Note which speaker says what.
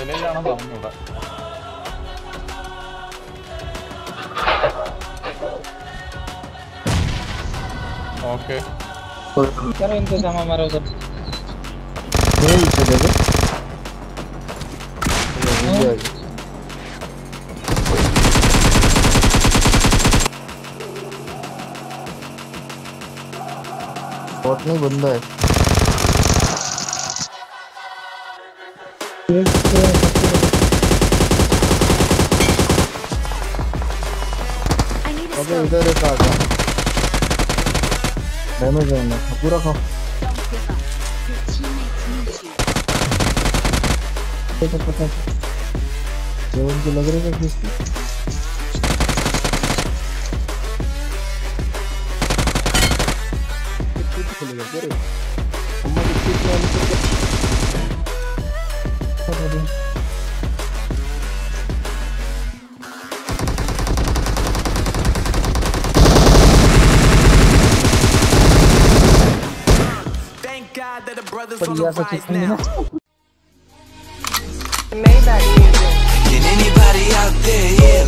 Speaker 1: ഞാൻ പറഞ്ഞൂടാ ओके करो इंतजाम हमारा उधर
Speaker 2: मेरे पीछे देखो ये वीडियो है बॉट नहीं बंदा है अबे इधर एक आ गया डैमेज है ना पूरा खाओ
Speaker 3: you.
Speaker 2: पता पता जो उनको लग रहा है कि इसकी चलेगा अम्मा
Speaker 4: God that the brothers on the rise now.
Speaker 5: Music.
Speaker 4: Can anybody out there, yeah.